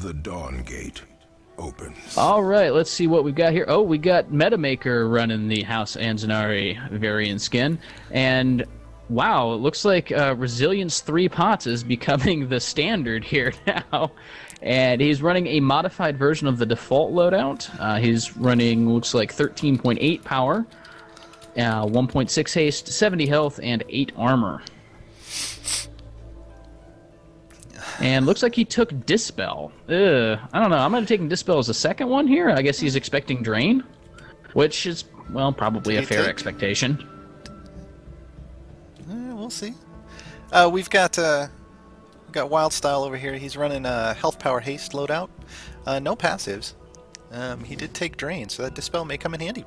The Dawngate opens. All right, let's see what we've got here. Oh, we got Metamaker running the House Anzanari Varion skin, and wow, it looks like uh, Resilience 3 pots is becoming the standard here now. And he's running a modified version of the default loadout. Uh, he's running, looks like 13.8 power, uh, 1.6 haste, 70 health, and 8 armor. And looks like he took Dispel. Ugh, I don't know. I'm going to take Dispel as a second one here. I guess he's expecting Drain, which is, well, probably a fair think? expectation. Eh, we'll see. Uh, we've got uh, we've got Wild Style over here. He's running a Health Power Haste loadout. Uh, no passives. Um, he did take Drain, so that Dispel may come in handy.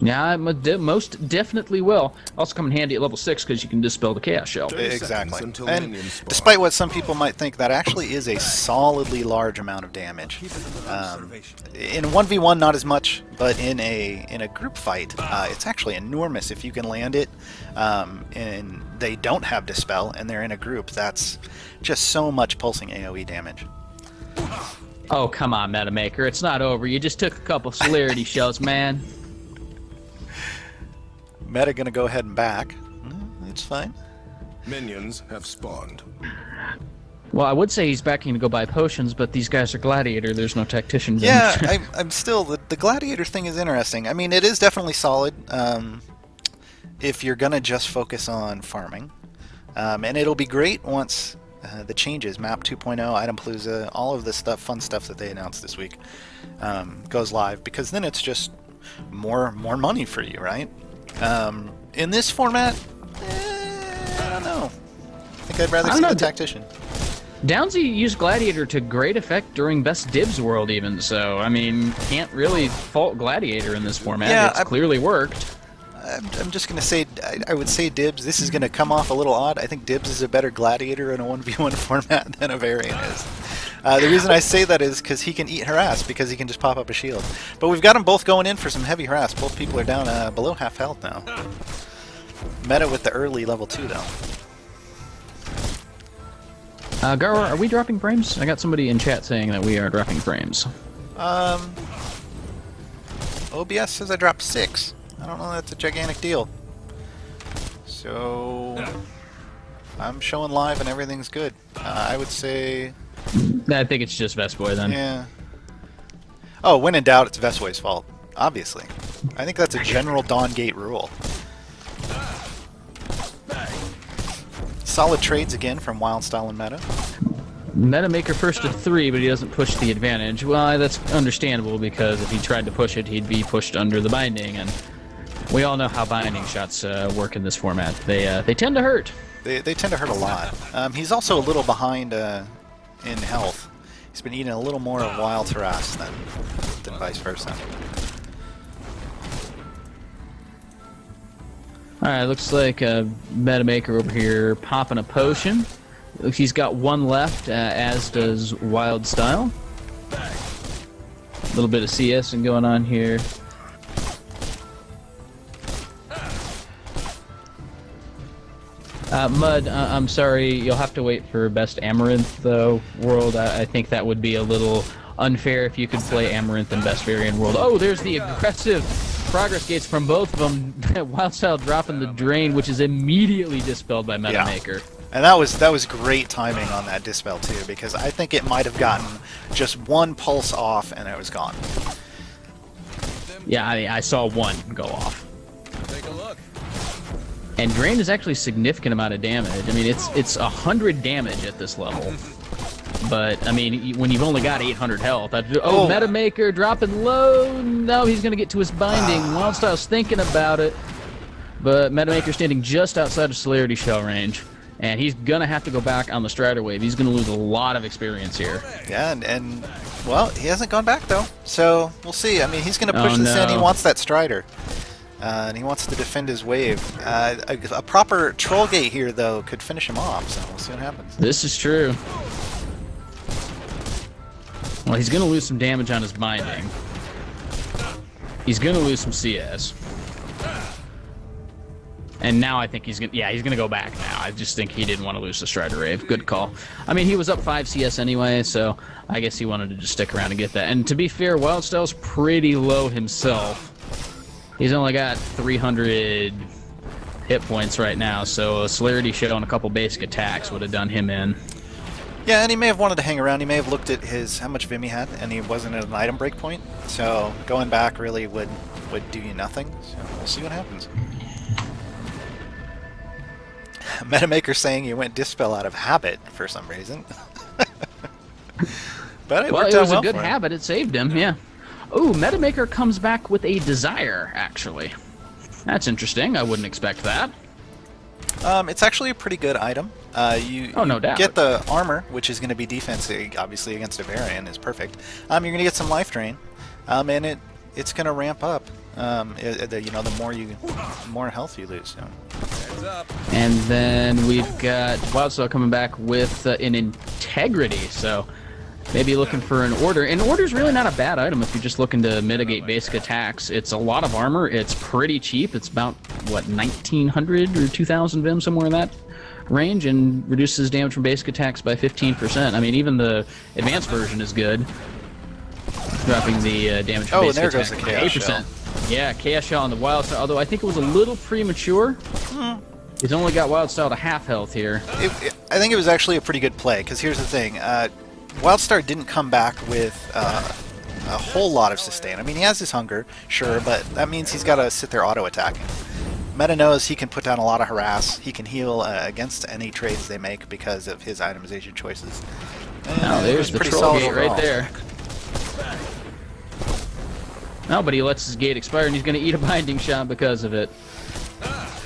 Yeah, it mo- de- most definitely will. Also come in handy at level 6 because you can Dispel the Chaos Shell. Exactly. And despite what some people might think, that actually is a solidly large amount of damage. Um, in 1v1, not as much, but in a in a group fight, uh, it's actually enormous if you can land it. Um, and they don't have dispel, and they're in a group. That's just so much pulsing AOE damage. Oh, come on, Metamaker. It's not over. You just took a couple celerity shells, man. Meta gonna go ahead and back. Mm, It's fine. Minions have spawned. Well, I would say he's backing to go buy potions, but these guys are gladiator. There's no tacticians. in- Yeah, I, I'm still the, the gladiator thing is interesting. I mean, it is definitely solid um, if you're gonna just focus on farming, um, and it'll be great once uh, the changes, Map 2.0, Item Palooza, all of this stuff, fun stuff that they announced this week, um, goes live because then it's just more more money for you, right? Um, in this format, eh, I don't know. I think I'd rather see don't the tactician. Downsy used Gladiator to great effect during Best Dibs World, even so. I mean, can't really fault Gladiator in this format. Yeah, it's I- clearly worked. I'm, I'm just gonna say I, I would say Dibs. This is gonna come off a little odd. I think Dibs is a better gladiator in a one v one format than a Varion is. Uh, the reason I say that is because he can eat harass because he can just pop up a shield. But we've got them both going in for some heavy harass. Both people are down uh, below half health now. Meta with the early level two though. Uh, Gaarawarr, are we dropping frames? I got somebody in chat saying that we are dropping frames. Um, OBS says I dropped six. I don't know. That's a gigantic deal. So I'm showing live and everything's good. Uh, I would say I think it's just Vesboy then. Yeah. Oh, when in doubt, it's Vesway's fault. Obviously. I think that's a general Dawngate rule. Solid trades again from Wild Style and Meta. Metamaker first to three, but he doesn't push the advantage. Well, that's understandable because if he tried to push it, he'd be pushed under the binding, and we all know how binding shots uh, work in this format. They uh, they tend to hurt. They, they tend to hurt a lot. Um, he's also a little behind uh, in health. He's been eating a little more of Wild Harass than, than vice versa. All right, looks like uh, Metamaker over here popping a potion. He's got one left, uh, as does Wild Style. A little bit of CS going on here. Uh, Mud, uh, I'm sorry, you'll have to wait for Best Amaranth, though, World. I, I think that would be a little unfair if you could play Amaranth and Best Varion World. Oh, there's the aggressive progress gates from both of them. Wildstyle dropping the drain, which is immediately dispelled by Yeah. Metamaker. And that was that was great timing on that dispel too, because I think it might have gotten just one pulse off and it was gone. Yeah, I, I saw one go off. Take a look. And drain is actually a significant amount of damage. I mean, it's it's a hundred damage at this level. But I mean, when you've only got 800 health, I, oh, Oh. Metamaker dropping low. No, he's gonna get to his binding. Ah. Wildstyle's thinking about it, but Metamaker standing just outside of celerity shell range, and he's gonna have to go back on the Strider wave. He's gonna lose a lot of experience here. Yeah, and, and well, he hasn't gone back though, so we'll see. I mean, he's going to push Oh, this in. He wants that Strider, uh, and he wants to defend his wave. Uh, a, a proper Troll Gate here, though, could finish him off. So we'll see what happens. This is true. Well, he's gonna lose some damage on his binding. He's gonna lose some CS. And now I think he's gonna, yeah, he's gonna go back now. I just think he didn't want to lose the Strider Rave. Good call. I mean, he was up five CS anyway, so I guess he wanted to just stick around and get that. And to be fair, Wildstyle's pretty low himself. He's only got 300 hit points right now, so a celerity shell and a couple basic attacks would have done him in. Yeah, and he may have wanted to hang around. He may have looked at his how much Vim he had, and he wasn't at an item break point. So going back really would would do you nothing. So we'll see what happens. Metamaker saying you went dispel out of habit for some reason. but it Well, worked it out was well a good for him. habit. It saved him, yeah. Ooh, Metamaker comes back with a desire, actually. That's interesting. I wouldn't expect that. Um, it's actually a pretty good item. Uh, you, Oh, no you doubt. get the armor, which is going to be defense, obviously against a Varion is perfect. Um, you're going to get some life drain, um, and it it's going to ramp up. Um, it, it- the, you know, the more you, the more health you lose. So. Heads. And then we've got Wildstar coming back with uh, an integrity, so maybe looking for an order. And order's really not a bad item if you're just looking to mitigate basic attacks. It's a lot of armor. It's pretty cheap. It's about what 1900 or 2000 Vim somewhere in that range, and reduces damage from basic attacks by 15%. I mean, even the advanced version is good, dropping the uh, damage from Oh, basic there goes the by Chaos 8%. Yeah, Chaos Shell on the Wild Star, although I think it was a little premature. He's only got Wild Style to half health here. It, it, I think it was actually a pretty good play because here's the thing: uh, Wildstar didn't come back with uh, a whole lot of sustain. I mean, he has his hunger, sure, but that means he's got to sit there auto attacking. Meta knows he can put down a lot of harass. He can heal uh, against any trades they make because of his itemization choices. And Now there's the pretty troll solid gate right there. No, but he lets his gate expire and he's going to eat a binding shot because of it.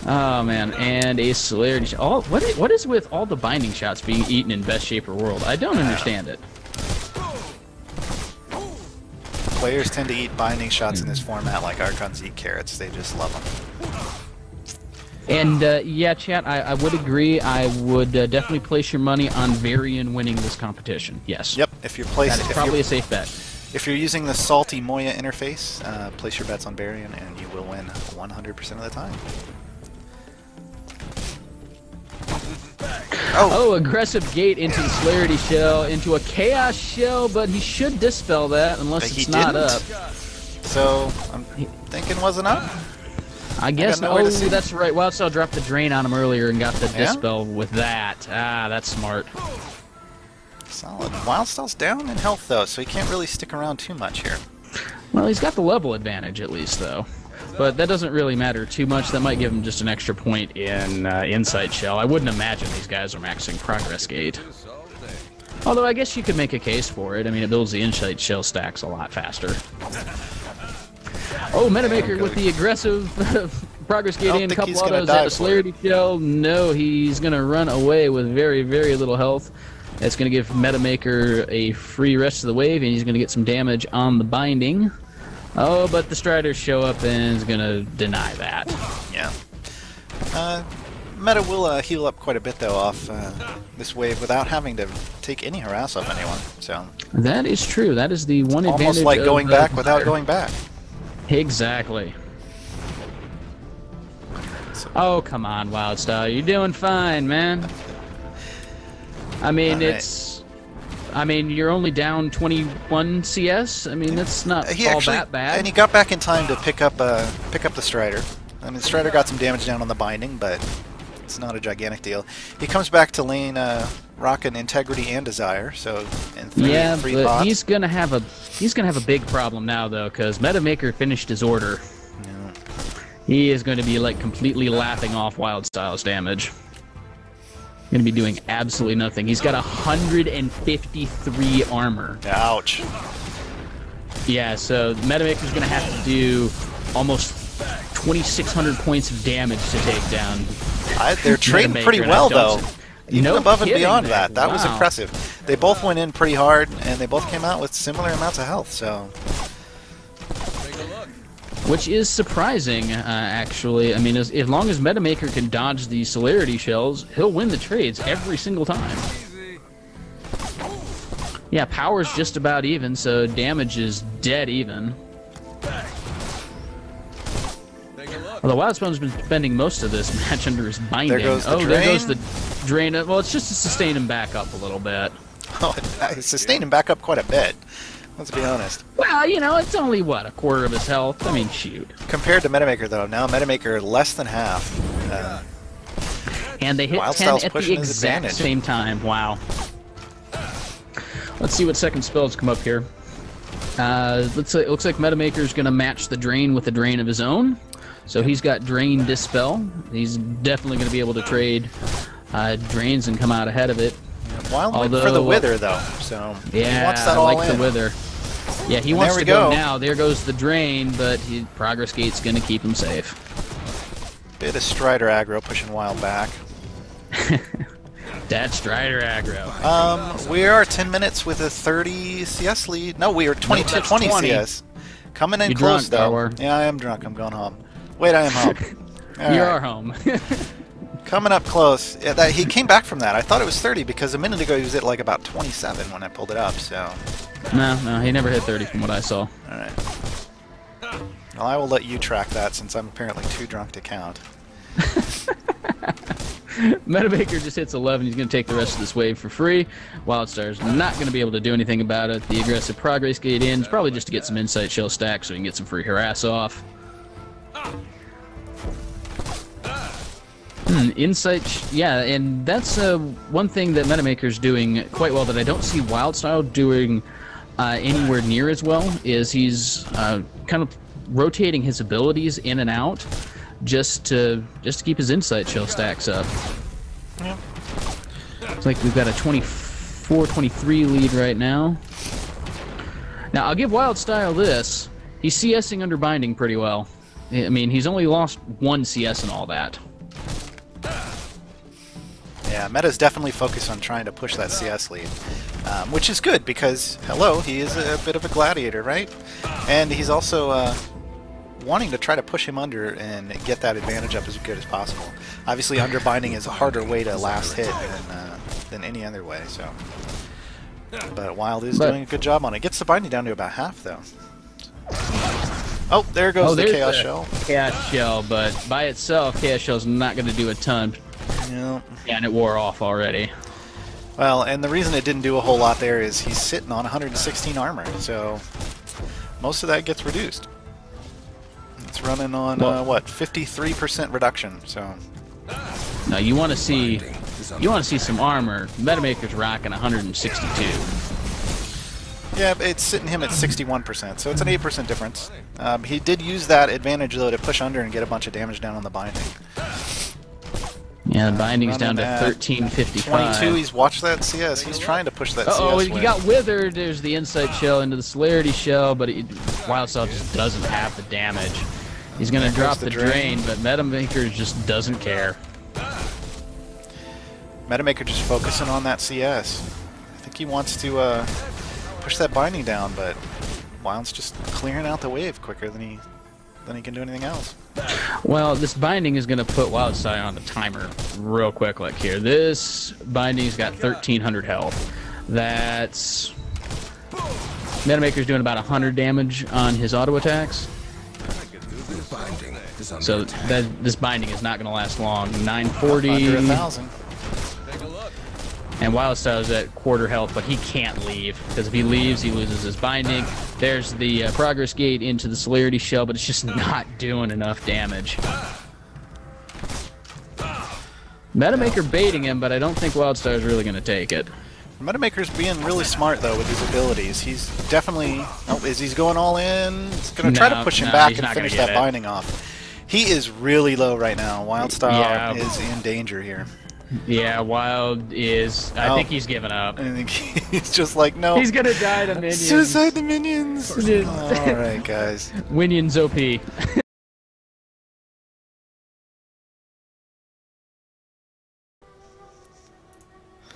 Oh man, and a celerity shot. Oh, what is, what is with all the binding shots being eaten in Best shape Shaper World? I don't understand it. Players tend to eat binding shots in this format like Archons eat carrots. They just love them. And uh, yeah, chat, I, I would agree. I would uh, definitely place your money on Varion winning this competition. Yes. Yep. If you're placing, That is probably a safe bet. if you're using the salty Moya interface, uh, place your bets on Varion, and you will win 100% of the time. Oh, Oh, aggressive gate into the Celerity Shell, into a Chaos Shell, but he should dispel that unless But it's not didn't. up. so I'm thinking wasn't up. I guess. no. Oh, that's right. Wildstar dropped the drain on him earlier and got the Yeah? dispel with that. Ah, that's smart. Solid. Wildstyle's down in health though, so he can't really stick around too much here. Well, he's got the level advantage at least, though. But that doesn't really matter too much. That might give him just an extra point in uh, Insight Shell. I wouldn't imagine these guys are maxing Progress Gate. Although I guess you could make a case for it. I mean, it builds the Insight Shell stacks a lot faster. Oh, Metamaker with the aggressive Progress Gate in, a couple autos at a for Celerity Shell. No, he's going to run away with very, very little health. That's going to give Metamaker a free rest of the wave, and he's going to get some damage on the binding. Oh, but the Striders show up and is going to deny that. Yeah. Uh, Meta will uh, heal up quite a bit though off uh, this wave without having to take any harass off anyone. So That is true. That is the one advantage. almost like going uh, back without going back. Exactly. Oh, come on, Wildstar. You're doing fine, man. I mean, Alright. it's. I mean, you're only down 21 CS. I mean, that's not He all actually that bad. and he got back in time to pick up uh, pick up the Strider. I mean, Strider got some damage down on the binding, but it's not a gigantic deal. He comes back to lane uh, Rockin' Integrity and Desire, so in three, yeah, three but bots. he's gonna have a he's gonna have a big problem now though, because Metamaker finished his order. Yeah. He is going to be like completely laughing off Wildstyle's damage. Going to be doing absolutely nothing. He's got 153 armor. Ouch. Yeah, so the Metamaker's going to have to do almost 2,600 points of damage to take down. I, they're trading pretty well, though. Even No above and beyond man. that. That was impressive. They both went in pretty hard, and they both came out with similar amounts of health, so... Take a look. Which is surprising, uh, actually. I mean, as, as long as Metamaker can dodge the Celerity shells, he'll win the trades every single time. Yeah, power's just about even, so damage is dead even. Take a look. Although Wildspawn's been spending most of this match under his binding. There the oh, there goes the drain. Well, it's just to sustain him back up a little bit. Oh, it sustained him back up quite a bit. Let's be honest. Well, you know, it's only what a quarter of his health. I mean, shoot. Compared to Metamaker, though, now Metamaker less than half. Uh, And they hit Wild 10 Style's at the exact same time. Wow. Let's see what second spells come up here. Uh, let's say, it looks like Metamaker's going to match the drain with a drain of his own. So he's got Drain Dispel. He's definitely going to be able to trade uh, drains and come out ahead of it. Wild went for the Wither, though, so Yeah, he wants that I all like in. the Wither. Yeah, he And wants to go. go. now. There goes the drain, but he, Progress Gate's going to keep him safe. Bit of Strider aggro pushing Wild back. That's Strider aggro. Um, we are 10 minutes with a 30 CS lead. No, we are 20 No, 20 20. CS. Coming in You close, drunk, though. Power. Yeah, I am drunk. I'm going home. Wait, I am home. You right. are home. Coming up close. Yeah, that, he came back from that. I thought it was 30 because a minute ago he was at like about 27 when I pulled it up, so... no, no, he never hit 30 from what I saw. Alright. Well, I will let you track that since I'm apparently too drunk to count. Metamaker just hits 11. He's going to take the rest of this wave for free. Wildstar's not going to be able to do anything about it. The aggressive progress gate ends, probably just to get some insight shell stacks so he can get some free harass off. Hmm, insight, yeah, and that's uh, one thing that Metamaker's doing quite well that I don't see Wildstyle doing uh, anywhere near as well. Is he's uh, kind of rotating his abilities in and out just to just to keep his insight shell stacks up. Yeah. It's like we've got a 24-23 lead right now. Now I'll give Wildstyle this: he's CSing under binding pretty well. I mean, he's only lost one CS and all that. Yeah, Meta's definitely focused on trying to push that CS lead, um, which is good because, hello, he is a bit of a gladiator, right? And he's also uh, wanting to try to push him under and get that advantage up as good as possible. Obviously, underbinding is a harder way to last hit than, uh, than any other way, so... But Wild is But- doing a good job on it. Gets the binding down to about half, though. Oh, there goes oh, the Chaos the Shell. Chaos Shell, but by itself, Chaos Shell's not going to do a ton. Yeah. Yeah, and it wore off already. Well, and the reason it didn't do a whole lot there is he's sitting on 116 armor, so most of that gets reduced. It's running on uh, what 53% reduction. So Now you want to see, you want to see some armor. Metamaker's rocking 162. yeah, it's sitting him at 61%, so it's an 8% difference. Um, he did use that advantage though to push under and get a bunch of damage down on the binding. Yeah, the binding's down to running 1355. 22, he's watched that CS. He's trying to push that Uh-oh, CS. he win. got withered. There's the insight shell into the celerity shell, but it, Wildstyle just doesn't have the damage. He's gonna drop the the drain. drain, but Metamaker just doesn't care. Metamaker just focusing on that CS. I think he wants to uh, push that binding down, but Wild's just clearing out the wave quicker than he then he can do anything else. Well, this binding is going to put Wildside on the timer real quick, like here. This binding's got 1,300 health. That's... Metamaker's doing about 100 damage on his auto attacks. So that this binding is not going to last long. 940... 1,000. And Wildstyle's at quarter health, but he can't leave because if he leaves, he loses his binding. There's the uh, progress gate into the celerity shell, but it's just not doing enough damage. Metamaker baiting him, but I don't think Wildstyle's really going to take it. Metamaker's being really smart though with his abilities. He's definitely oh, is he's going all in. He's gonna try to push him no, back and finish that it. binding off. He is really low right now. Wildstyle Yeah. is in danger here. Yeah, Wild is. I Oh. think he's given up. I think he's just like no. He's gonna die to minions. Suicide the minions. Yes. all right, guys. Minions OP.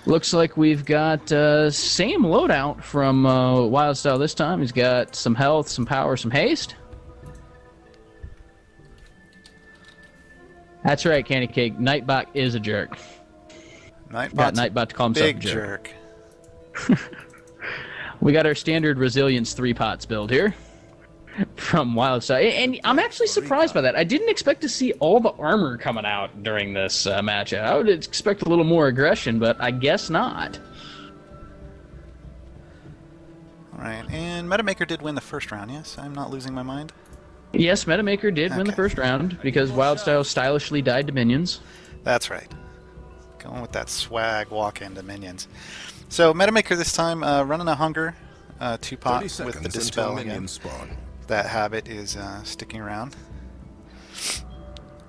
Looks like we've got uh, same loadout from uh, Wildstyle this time. He's got some health, some power, some haste. That's right, Candy Cake. Nightbot is a jerk. Got Nightbot's a Nightbot to call himself big jerk. jerk. We got our standard resilience three pots build here. from Wildstyle, and I'm actually surprised by that. I didn't expect to see all the armor coming out during this uh, match. I would expect a little more aggression, but I guess not. All right, and Metamaker did win the first round. Yes, I'm not losing my mind. Yes, Metamaker did win the first round because Wildstyle stylishly died to minions. That's right. Going with that swag walk into minions. So Metamaker this time uh, running a hunger uh, two pot with the until dispel again. spawn. That habit is uh, sticking around.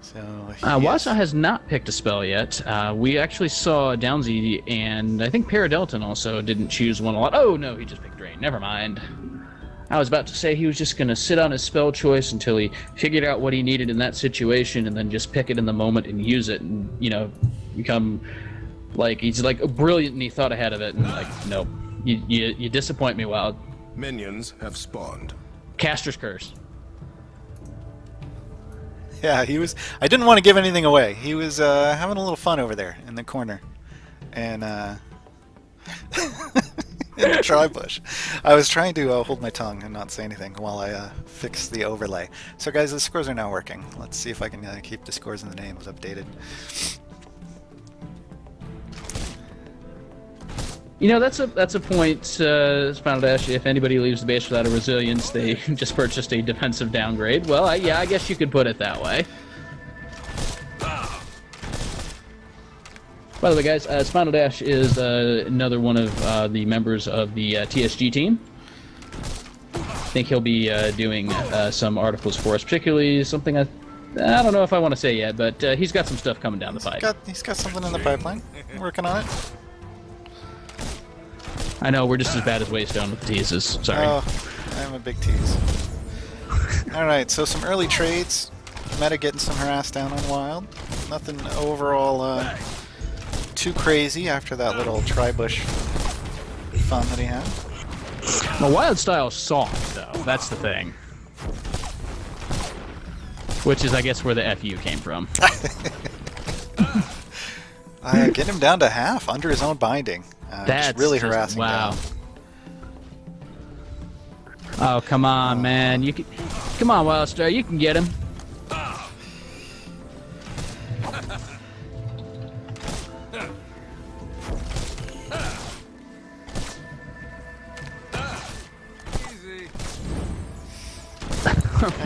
So Uh, yes. Has not picked a spell yet. Uh, we actually saw Downsy and I think Paradelton also didn't choose one a lot. Oh no, he just picked Drain. Never mind. I was about to say he was just going to sit on his spell choice until he figured out what he needed in that situation and then just pick it in the moment and use it and, you know, become like he's like brilliant and he thought ahead of it and like, nope. You, you, you disappoint me, Wild. Minions have spawned. Caster's Curse. Yeah, he was. I didn't want to give anything away. He was uh, having a little fun over there in the corner, and uh, in the try bush. I was trying to uh, hold my tongue and not say anything while I uh, fix the overlay. So, guys, the scores are now working. Let's see if I can uh, keep the scores and the names updated. You know, that's a that's a point, uh, Spinal Dash. If anybody leaves the base without a resilience, they just purchased a defensive downgrade. Well, I, yeah, I guess you could put it that way. By the way, guys, uh, Spinal Dash is uh, another one of uh, the members of the uh, TSG team. I think he'll be uh, doing uh, some articles for us, particularly something I, I don't know if I want to say yet, but uh, he's got some stuff coming down the pipe. Got, he's got something in the pipeline. Working on it. I know we're just as bad as Waystone with the teases. Sorry. Oh, I'm a big tease. All right, so some early trades. Meta getting some harass down on Wild. Nothing overall uh, too crazy after that little tri-bush fun that he had. My wild style soft, though. That's the thing. Which is, I guess, where the FU came from. Uh, get him down to half under his own binding. Uh, That's really just- harassing. Wow. down. Oh, come on, man. You can, come on, Wildstar. You can get him.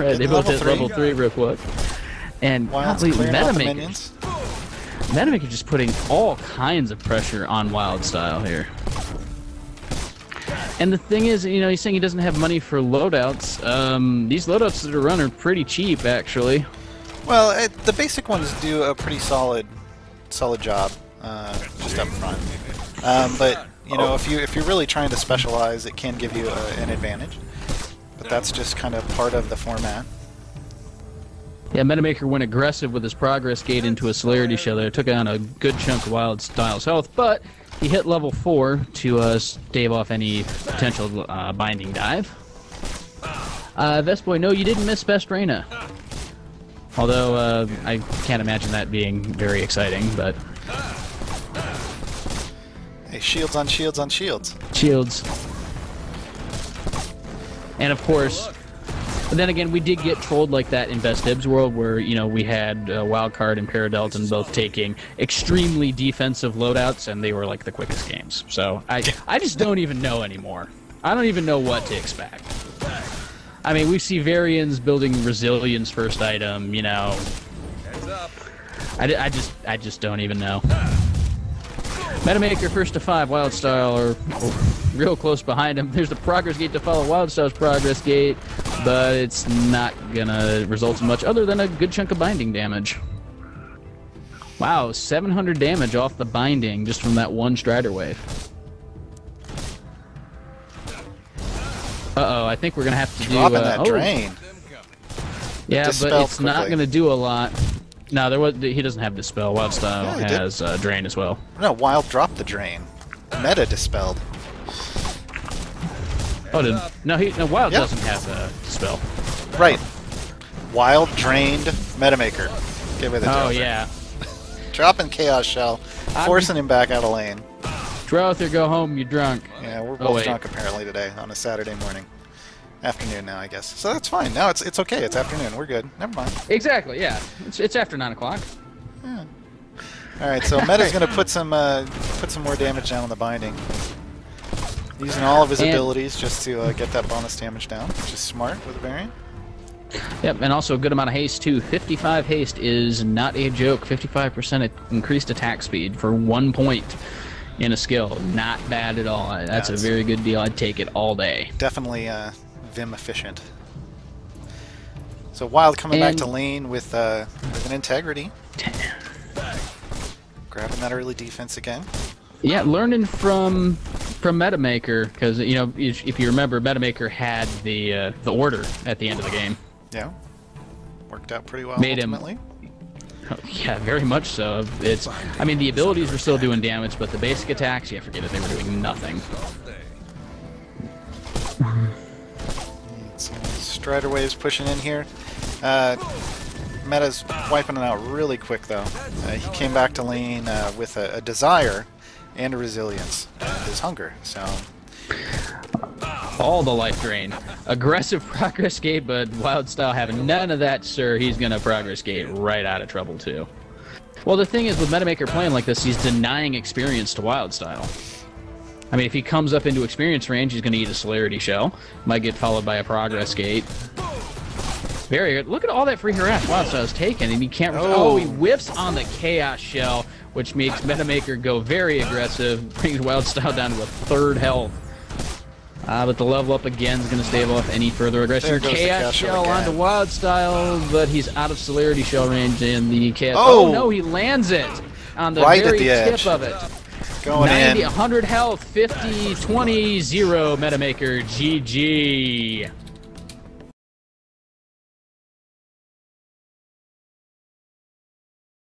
Right, they both hit three. level three real quick. And Wild's golly, clearing out the Metamaker. Metamaker just putting all kinds of pressure on Wild Style here. And the thing is, you know, he's saying he doesn't have money for loadouts. Um, these loadouts that are run are pretty cheap, actually. Well, it, the basic ones do a pretty solid, solid job uh, just up front. Um, but you know, if you if you're really trying to specialize, it can give you a, an advantage. But that's just kind of part of the format. Yeah, Metamaker went aggressive with his progress gate into a celerity shell there. Took on a good chunk of Wild Style's health, but he hit level 4 to uh, stave off any potential uh, binding dive. Uh, Vestboy, no, you didn't miss Best Reina. Although, uh, I can't imagine that being very exciting, but Hey, shields on shields on shields. shields. And of course, but then again, we did get trolled like that in Best Dibs World, where you know we had uh, Wildcard and Paradelton both taking extremely defensive loadouts, and they were like the quickest games. So I, I just don't even know anymore. I don't even know what to expect. I mean, we see Varions building resilience first item. You know. I, I just I just don't even know. Metamaker first to five, Wildstyle are real close behind him. There's the progress gate to follow Wildstyle's progress gate, but it's not gonna result in much other than a good chunk of binding damage. Wow, 700 damage off the binding just from that one Strider wave. Uh oh, I think we're gonna have to do. Dropping uh, that oh, drain. Yeah, but it's not going to do a lot. No, there was. He doesn't have dispel. Wildstyle Yeah, has uh, drain as well. No, Wild dropped the drain. Meta dispelled. Oh, did, no, he no. Wild Yeah. doesn't have a spell. Right. Wild drained Metamaker. Give it a Oh dropper. yeah. Dropping Chaos Shell, I'm- forcing him back out of lane. Drowther, go home. You're drunk. Yeah, we're Oh, both wait. drunk apparently today on a Saturday morning. Afternoon now, I guess. So that's fine. Now it's it's okay. It's afternoon. We're good. Never mind. Exactly. Yeah. It's, it's after nine o'clock. Yeah. All right. So Meta's gonna put some uh, put some more damage down on the binding. Using all of his And- abilities just to uh, get that bonus damage down, which is smart with a Varion. Yep, and also a good amount of haste too. 55 haste is not a joke. 55% increased attack speed for one point in a skill. Not bad at all. That's a very good deal. I'd take it all day. Definitely uh, Vim efficient. So Wild coming back to lane with uh, with an integrity, grabbing that early defense again. Yeah, learning from from Metamaker because you know if, if you remember, Metamaker had the uh, the order at the end of the game. Yeah, worked out pretty well Made him- Yeah, very much so. It's I mean the abilities were still doing damage, but the basic attacks, yeah, forget it, they were doing nothing. Strider Wave's pushing in here. Uh, Meta's wiping it out really quick though. Uh, he came back to lane uh, with a, a desire and resilience, and his hunger. So all the life drain. Aggressive progress gate, but wild style having none of that, sir. He's gonna progress gate right out of trouble too. Well, the thing is with Metamaker playing like this, he's denying experience to wild style. I mean, if he comes up into experience range, he's gonna eat a celerity shell. Might get followed by a progress gate. Very good. Look at all that free harass Wild Style's taken, and he can't. Oh. Oh. he whips on the Chaos Shell, which makes Metamaker go very aggressive, brings Wild Style down to a third health. Uh, but the level up again is going to stave off any further aggression. Chaos Shell again. onto Wild Style, but he's out of celerity shell range in the Chaos. Oh! Oh, no, he lands it on the Right very the tip edge. of it. going 90, in. 100 health, 50, 20, 0 Metamaker, GG.